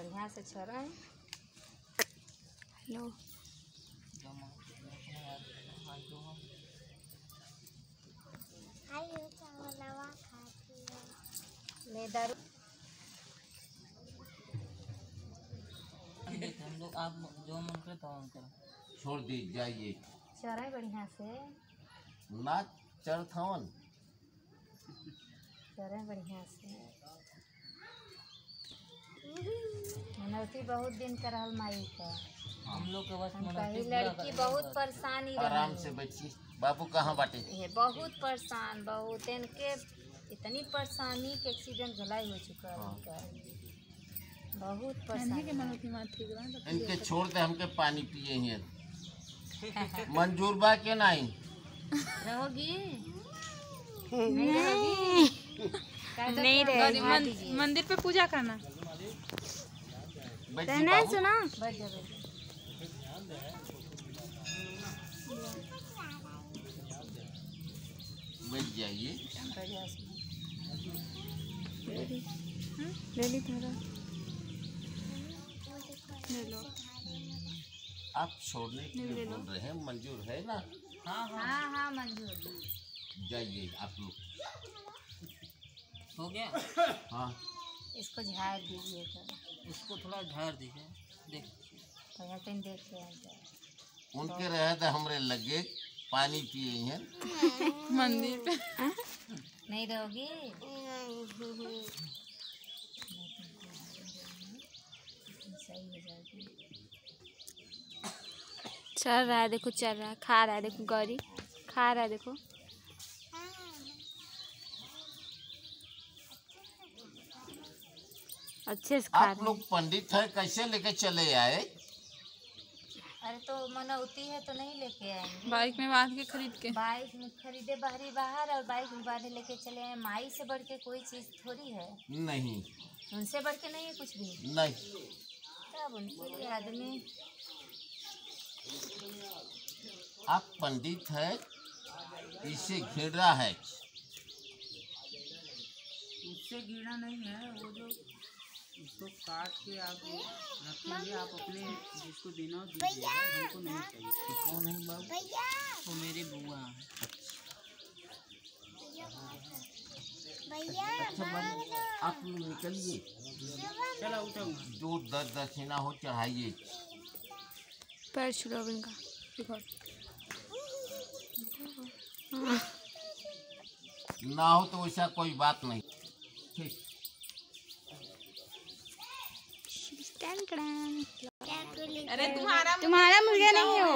बढ़िया से छोड़ा हेलो ले दारू हम लोग आप जो मन करे तो मन करो छोड़ दी जाइए। चढ़ा बढ़िया से। ना चढ़ थवन चढ़े बढ़िया से। मनौती बहुत दिन कर रहल माई का। हम लोग के बस कही लड़की बहुत। परेशानी आराम से बैठिए बाबू कहाँ बाटे? ये बहुत परेशान बहुत। इनके इतनी परेशानी के एक्सीडेंट भलाई हो चुका है हाँ। इनका बहुत परेशानी। इनके छोड़ दे हमके पानी पिए हैं। मंजूर बा के नहीं रहोगी? नहीं। रहोगी। नहीं रहेगी। मंदिर पे पूजा करना। कहना सुना। बैठ जाइए। ले ली थोड़ा। आप छोड़ने के लिए बोल रहे हैं मंजूर है ना? हाँ हाँ। हाँ हाँ मंजूर। जाइए आप लोग। हो गया? हाँ। इसको झाड़ दीजिए तो। इसको थोड़ा झाड़ दीजिए देख। पहले कहीं देख के आ जाए उनके रहे थे हमरे लगे पानी पिए हैं। मंदिर पे। नहीं रहोगी? चल रहा है देखो चल रहा है। खा रहा है देखो गौरी। खा रहा है देखो। अच्छे से आप लोग पंडित है कैसे लेके चले आए? अरे तो मनौती है तो नहीं लेके आएँगे। बाइक में बाँध के खरीद के। बाइक में खरीदे बाहरी बाहर और बाइक में बाहर लेके चले आए। माई से बढ़ के कोई चीज़ थोड़ी है? नहीं। उनसे बढ़ के नहीं है कुछ भी? नहीं। तब उनके लिए आदमी। आप पंडित है इसे घिरा है। उससे गिरना नहीं है वो जो काट के आप रखेंगे आप अपने जिसको देना हो दीजिएगा हमको नहीं चाहिए। कौन है बाबू? वो मेरी बुआ है। अच्छा। आप लोग निकलिए चलो उठाओ जो दर दक्षिणा हो चढ़ाइए। पैर छुड़ो इनका। देखो ना हो तो ऐसा कोई बात नहीं। ठीक। अरे तुम्हारा तुम्हारा मुर्गा नहीं हो?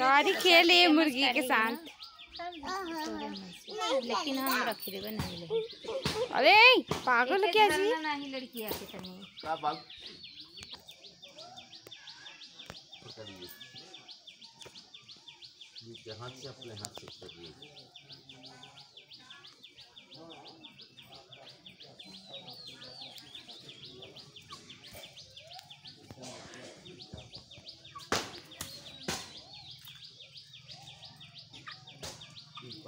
गौरी खेले मुर्गी के साथ। लेकिन हम रख देवे नहीं लेकिन अरे पागल क्या जी? नहीं लड़की आके का नीचे हाथ से अपने हाथ से ये